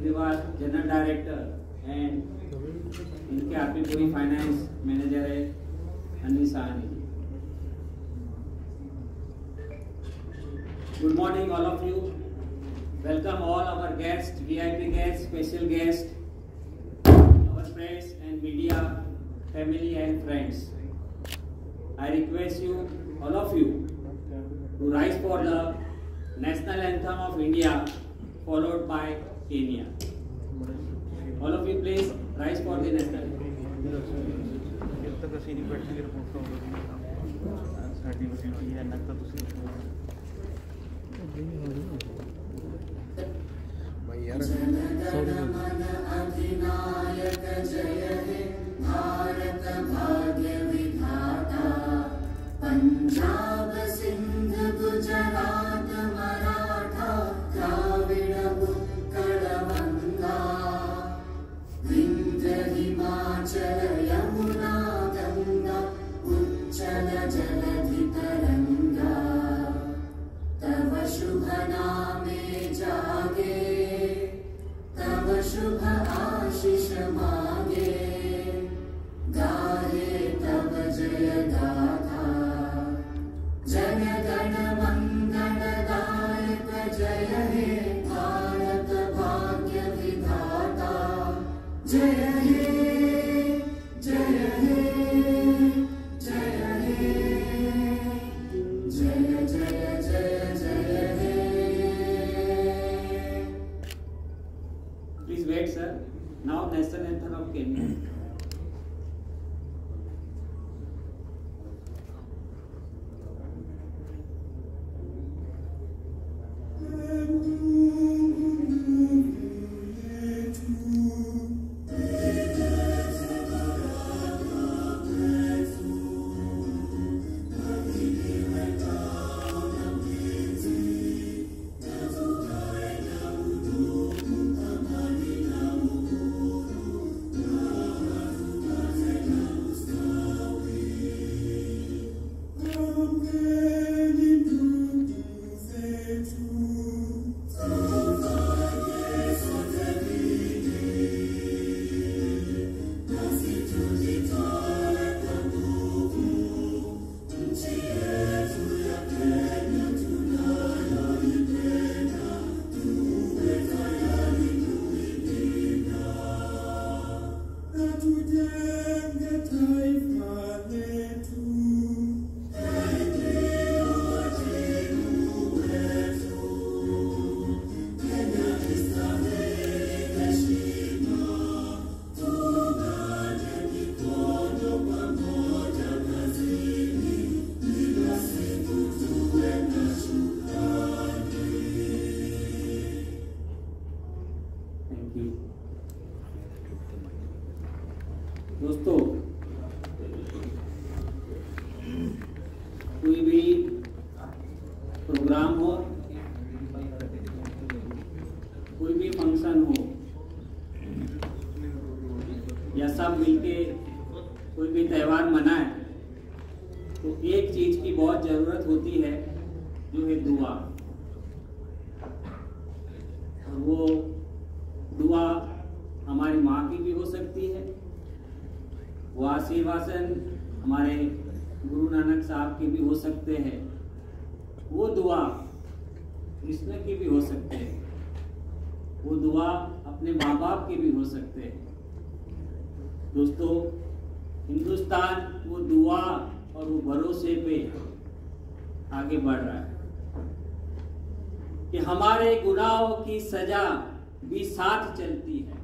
Kejriwal general director and इनके आपकी पूरी फाइनेंस मैनेजर है Anil Sahni good morning all of you welcome all our guest VIP guest special guest our press and media family and friends I request you, all of you, to rise for the national anthem of India, followed by Kenya. All of you please rise for the national अधिनायक भारत भाग्य विधाता पंजाब दोस्तों कोई भी programme हो कोई भी function हो या सब मिलके कोई भी त्यौहार मनाए तो एक चीज़ की बहुत ज़रूरत होती है जो है दुआ और वो दुआ हमारी माँ की भी हो सकती है। वो आशीर्वासन हमारे गुरु नानक साहब की भी हो सकते हैं। वो दुआ कृष्ण की भी हो सकते हैं। वो दुआ अपने माँ बाप की भी हो सकते हैं। दोस्तों, हिंदुस्तान वो दुआ और वो भरोसे पे आगे बढ़ रहा है कि हमारे गुनाहों की सजा भी साथ चलती है।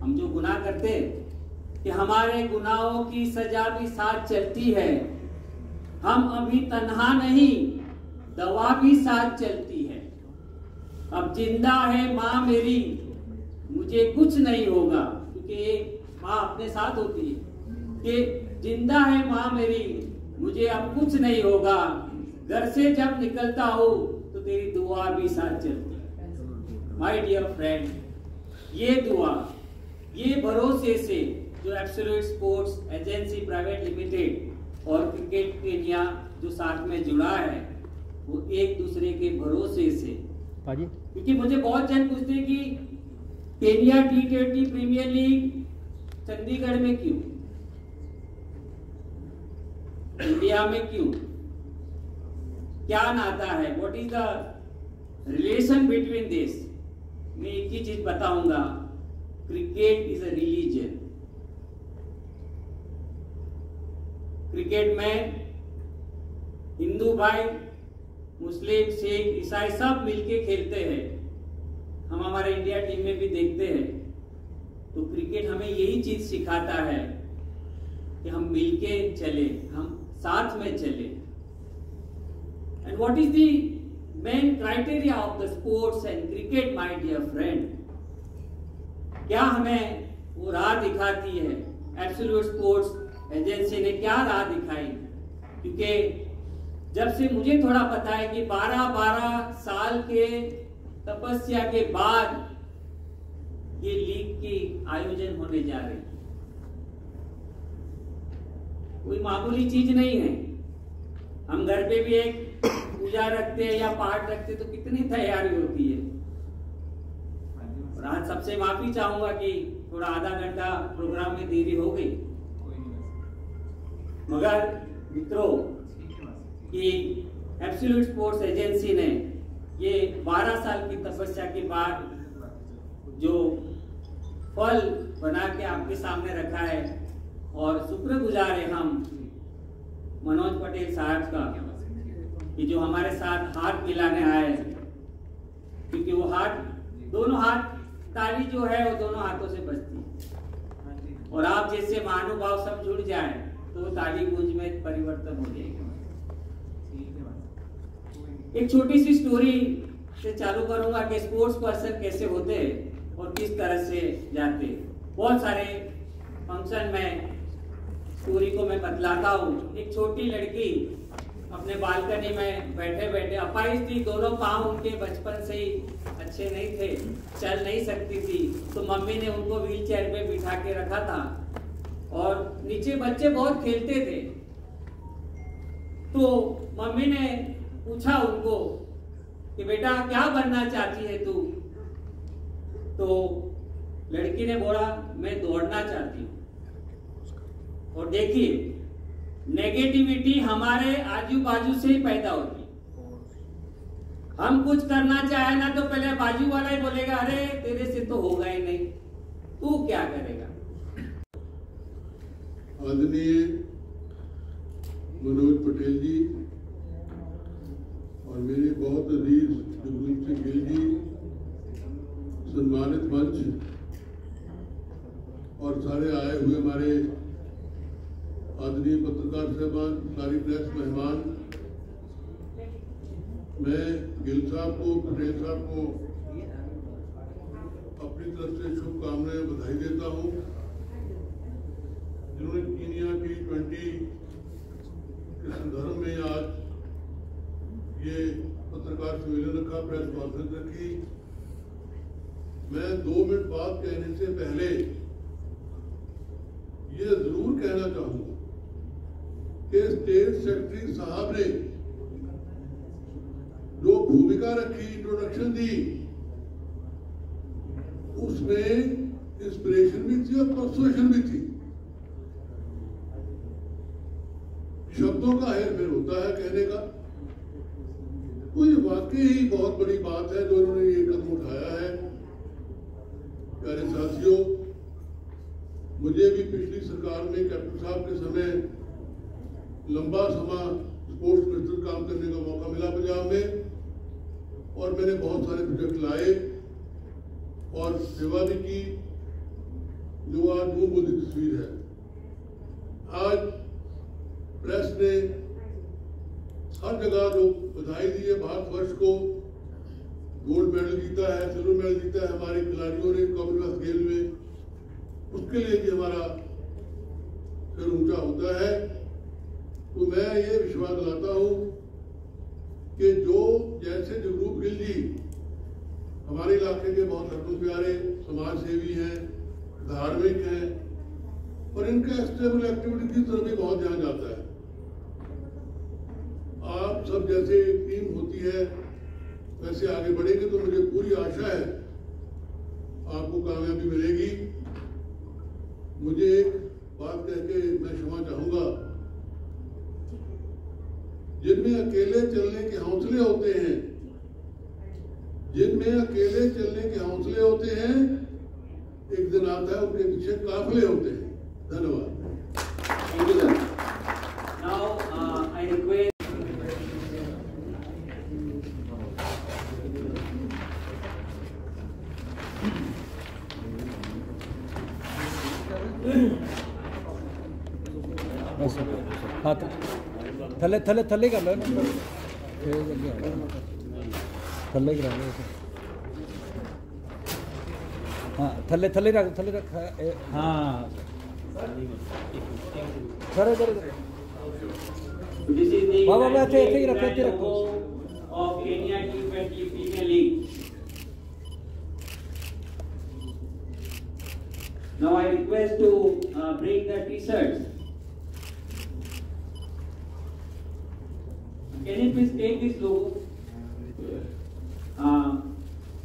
हम जो गुनाह करते हैं, कि हमारे गुनाहों की सजा भी साथ चलती है। हम अभी तन्हा नहीं, दवा भी साथ चलती है। अब ज़िंदा है माँ मेरी, मुझे कुछ नहीं होगा, क्योंकि माँ अपने साथ होती है। कि ज़िंदा है माँ मेरी, मुझे अब कुछ नहीं होगा। घर से जब निकलता हो तो तेरी दुआ भी साथ चलती माय डियर फ्रेंड ये दुआ ये भरोसे से जो absolute sports agency private limited और क्रिकेट केनिया जो साथ में जुड़ा है वो एक दूसरे के भरोसे से। क्योंकि मुझे बहुत जन पूछते हैं कि Kenya T twenty premier league Chandigarh में क्यों? इंडिया में क्यों? क्या नाता है? What is the relation between this मैं एक ही चीज़ बताऊँगा, cricket is a religion cricket में हिंदू भाई, मुस्लिम, सिख, ईसाई सब मिलके खेलते हैं। हम हमारे इंडिया टीम में भी देखते हैं। तो क्रिकेट हमें यही चीज़ सिखाता है कि हम मिलके चले, हम साथ में चले। And what is the main criteria of the sports and cricket my dear friend क्या हमें वो राह दिखाती है? एब्सोल्यूट स्पोर्ट्स एजेंसी ने क्या राह दिखाई? क्योंकि जब से मुझे थोड़ा पता है कि 12-12 साल के तपस्या के बाद ये लीग की आयोजन होने जा रही कोई मामूली चीज़ नहीं है। हम घर पे भी एक पूजा रखते हैं या पाठ रखते हैं तो कितनी तैयारी होती है? और आज सबसे माफ़ी चाहूँगा कि थोड़ा आधा घंटा प्रोग्राम में देरी हो गई। मगर मित्रों कि एब्सोल्यूट स्पोर्ट्स एजेंसी ने ये 12 साल की तपस्या के बाद जो फल बना के आपके सामने रखा है और शुक्रगुजार है हम मनोज पटेल साहब का। कि जो हमारे साथ हाथ मिलाने आए क्योंकि वो हाथ दोनों हाथ ताली जो है वो दोनों हाथों से बजती है। और आप जैसे महानुभाव सब जुड़ जाए तो ताली गूंज में परिवर्तन हो जाएगा। एक छोटी सी स्टोरी से चालू करूँगा कि स्पोर्ट्स पर्सन कैसे होते और किस तरह से जाते। बहुत सारे फ़ंक्शन में स्टोरी को मैं बतलाता हूँ। एक छोटी लड़की अपने बालकनी में बैठे बैठे अपाइज थी दोनों पाँव उनके बचपन से ही अच्छे नहीं थे, चल नहीं सकती थी। तो मम्मी ने उनको व्हील चेयर पे बिठा के रखा था और नीचे बच्चे बहुत खेलते थे। तो मम्मी ने पूछा उनको कि बेटा, क्या बनना चाहती है तू? तो लड़की ने बोला, मैं दौड़ना चाहती हूँ। और देखिए नेगेटिविटी हमारे आजू बाजू से ही पैदा होती हम कुछ करना चाहे ना तो पहले बाजू वाला ही बोलेगा, अरे, तेरे से तो होगा ही नहीं। तू क्या करेगा? आदरणीय मनोज पटेल जी और मेरे बहुत अज़ीज़ जगरूप सिंह गिल जी, सम्मानित मंच और सारे आए हुए हमारे आदरणीय पत्रकार साहबान सारी प्रेस मेहमान मैं गिल साहब को पटेल साहब को अपनी तरफ़ से शुभकामनाएँ बधाई देता हूँ जिन्होंने कीनिया टी ट्वेंटी के संदर्भ में आज ये पत्रकार सम्मेलन रखा प्रेस कॉन्फ्रेंस रखी मैं दो मिनट बात कहने से पहले ये ज़रूर कहना चाहूँगा कि स्टेट सेक्रेटरी साहब ने जो भूमिका रखी इंट्रोडक्शन दी, उसमें इंस्पिरेशन भी थी और परसुएशन भी थी। शब्दों का हेर फेर होता है कहने का। तो ये वाकई ही बहुत बड़ी बात है, जो इन्होंने ये कदम उठाया है। प्यारे साथियों, मुझे भी पिछली सरकार में कैप्टन साहब के समय लंबा समय स्पोर्ट्स मिनिस्टर काम करने का मौका मिला पंजाब में और मैंने बहुत सारे प्रोजेक्ट लाए और भी की, जो आज मुँह बोली तस्वीर है। आज प्रेस ने हर जगह जो बधाई दी है भारतवर्ष को गोल्ड मेडल जीता है सिल्वर मेडल जीता है हमारे खिलाड़ियों ने कॉमनवेल्थ खेल में। उसके लिए भी हमारा सिर ऊँचा होता है। तो मैं ये विश्वास दिलाता हूँ कि जो जैसे जगरूप गिल जी हमारे इलाके के बहुत हरदम प्यारे समाज सेवी हैं, धार्मिक हैं और इनका एक्सटेबल एक्टिविटी की तरफ़ भी बहुत ध्यान जाता है। आप सब जैसे एक टीम होती है, वैसे आगे बढ़ेंगे तो मुझे पूरी आशा है आपको कामयाबी मिलेगी। मुझे एक बात कह के मैं क्षमा चाहूँगा। जिनमें अकेले चलने के हौसले होते हैं, जिनमें अकेले चलने के हौसले होते हैं, एक दिन आता है, उनके पीछे काफले होते हैं। धन्यवाद। ਥੱਲੇ ਥੱਲੇ ਥੱਲੇ ਕਰ ਲੈ ਇਹਨੂੰ ਫੇਰ ਅੱਗੇ ਆ ਜਾਣਾ। ਥੱਲੇ ਕਰਾ ਲੈ ਹਾਂ ਥੱਲੇ ਥੱਲੇ ਰੱਖ ਥੱਲੇ ਰੱਖ ਇਹ- ਹਾਂ ਸਰ ਇਧਰ ਇਧਰ this is the बाबा, मैं ऐसे- ऐसे ही Grand रखो, ऐसे ही रखो। logo of Kenya T20 Premier League. Now I request to uh, bring the t-shirts. Can you please take this logo? Uh,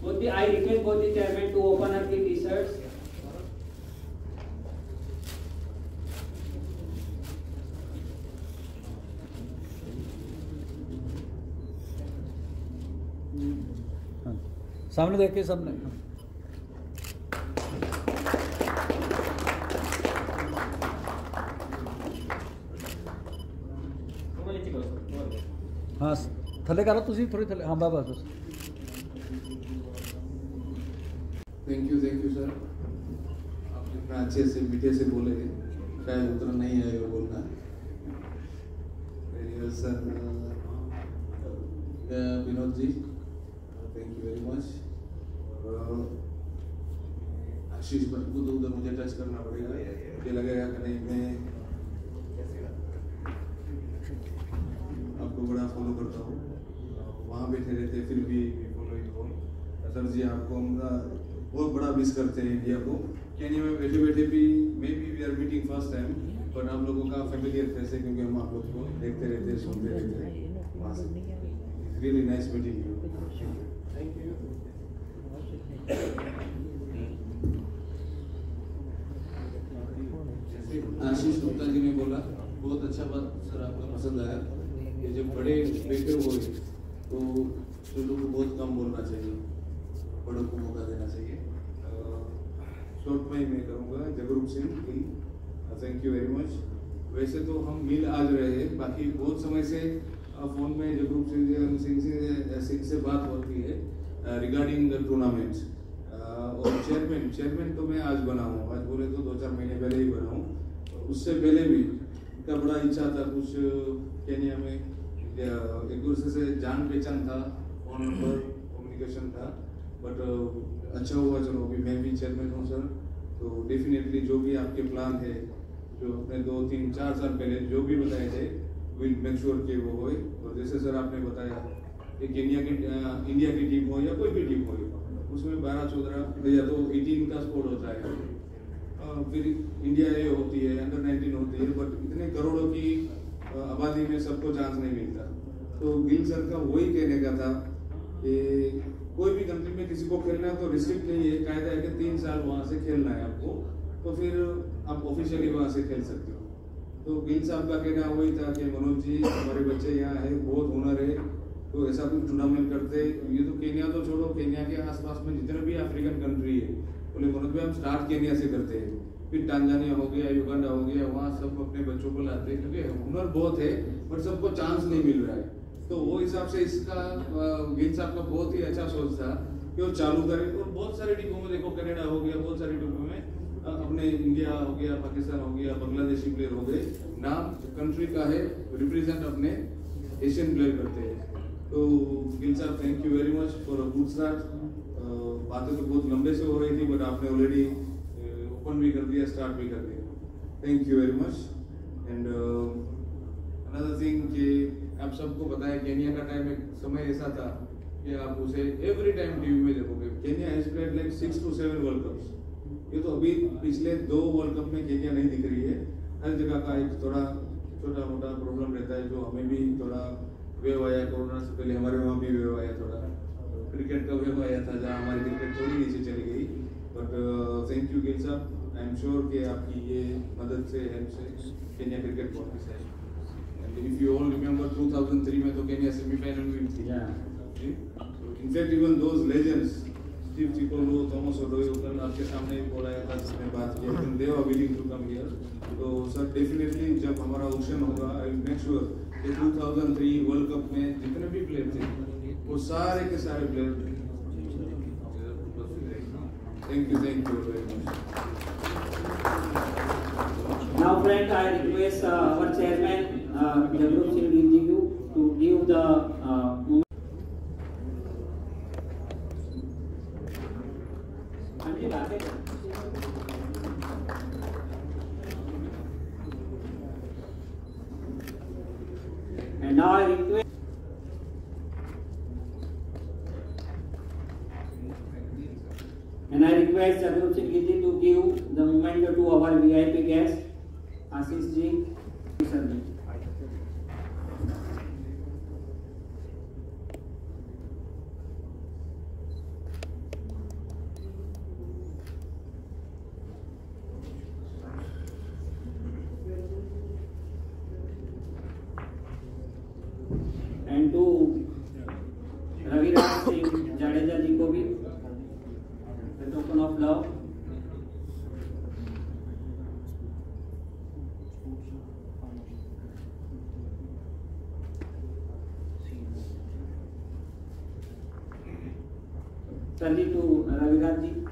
both the, I request both the chairman to open up the t-shirts. सामने देखिए सामने थले घाला तुझी थोडी थले हाँ बाबा thank you thank you sir आप जितना अच्छे से मीठे से बोले शायद उतना नहीं है वो बोलना। Sir Vinod ji thank you very much Ashish Bhatt को तो उधर मुझे टच करना पड़ेगा। मुझे लगेगा कि नहीं मैं आपको बड़ा फॉलो करता हूँ। वहाँ बैठे रहते फिर भी फॉलो यू सर जी, आपको हम बहुत बड़ा मिस करते हैं इंडिया को. केन्या में बैठे बैठे भी maybe we are meeting first time but आप लोगों का फेमिलियर फेस क्योंकि हम आप लोग को देखते रहते हैं, सुनते रहते हैं। Really nice meeting you Ashish Gupta ji ने बोला, बहुत अच्छा बात सर आपका पसंद आया। कि जब बड़े बेटे हुए तो छोटों को बहुत कम बोलना चाहिए, बड़ों को मौका देना चाहिए। शॉर्ट में ही मैं करूँगा Jagroop Singh thank you very much वैसे तो हम मिल आज रहे हैं, बाकी बहुत समय से फ़ोन में जगरूप सिंह सिंह से सिंह से बात होती है रिगार्डिंग द टूर्नामेंट और चेयरमैन चेयरमैन तो मैं आज बना हूँ आज बोले तो दो चार महीने पहले ही बना हूँ उससे पहले भी इनका बड़ा इच्छा था कुछ केनिया में एक दूसरे से जान पहचान था फ़ोन नंबर कम्युनिकेशन था बट अच्छा हुआ चलो, अभी मैं भी चेयरमैन हूँ सर तो डेफिनेटली जो भी आपके प्लान है, जो अपने दो, तीन, चार साल पहले जो भी बताए थे विल मेक श्योर कि वो होए. और जैसे सर आपने बताया कि इंडिया की इंडिया की टीम हो या कोई भी टीम हो, उसमें बारह, चौदह, या तो एटीन का स्पोर्ट होता है. फिर इंडिया ए होती है अंडर नाइनटीन होती है बट इतने करोड़ों की आबादी में सबको चांस नहीं मिलता. तो गिल सर का वही कहने का था कि कोई भी कंट्री में किसी को खेलना है तो रिस्ट्रिक्ट नहीं है। कायदा है कि तीन साल वहाँ से खेलना है आपको तो फिर आप ऑफिशियली वहाँ से खेल सकते हो। तो गिल साहब का कहना वही था कि मनोज जी, हमारे बच्चे यहाँ है, बहुत हुनर है तो ऐसा कुछ टूर्नामेंट करते, ये तो केनिया तो छोड़ो, केनिया के आसपास में जितने भी अफ्रीकन कंट्री है बोले मनोज भाई हम स्टार्ट केनिया से करते हैं। फिर टांजानिया हो गया युगांडा हो गया, वहाँ सब अपने बच्चों को लाते हैं, क्योंकि हुनर बहुत है बट सबको चांस नहीं मिल रहा है। तो वो हिसाब से इसका गिल साहब का बहुत ही अच्छा सोच था कि वो चालू करें। और बहुत सारी टीमों में देखो, कनाडा हो गया, बहुत सारी टीमों में अपने इंडिया हो गया, पाकिस्तान हो गया, बांग्लादेशी प्लेयर हो गए। नाम कंट्री का है रिप्रेजेंट अपने एशियन प्लेयर करते हैं। तो गिल साहब thank you very much for a good start बातें तो बहुत लंबे से हो रही थी बट आपने ऑलरेडी ओपन भी कर दिया स्टार्ट भी कर दिया। Thank you very much and another thing कि आप सबको पता है केनिया का टाइम एक समय ऐसा था कि आप उसे एवरी टाइम टीवी में देखोगे। Kenya has played like six two seven world cups ये तो अभी पिछले दो वर्ल्ड कप में केनिया नहीं दिख रही है। हर जगह का एक थोड़ा छोटा मोटा प्रॉब्लम रहता है जो हमें भी थोड़ा वेव आया कोरोना से पहले। हमारे वहाँ भी वेव आया थोड़ा। क्रिकेट का वेव आया था जहाँ हमारी क्रिकेट थोड़ी नीचे चली गई। बट थैंक यू गिल साहब आई एम श्योर कि आपकी ये मदद से हेल्प से केन्या क्रिकेट वापस And if you all remember 2003 में तो केन्या सेमीफाइनल में थी। Yeah. In fact even those legends Steve Tikolo Thomas Odoyo कल आपके सामने ही बोला था जिसने बात की। है। They are willing to come here तो सर डेफिनेटली जब हमारा ऑप्शन होगा आई विल मेक श्योर कि 2003 वर्ल्ड कप में जितने भी प्लेयर थे वो सारे के सारे player thank you thank you very much Now, friend, I request uh, our chairman, uh, the groups to give the uh, and now I request and I request Chakrup Singh Giti to give the moment to our VIP guest Ashish Ji. Sir. I contribute. Turning to Ravidas ji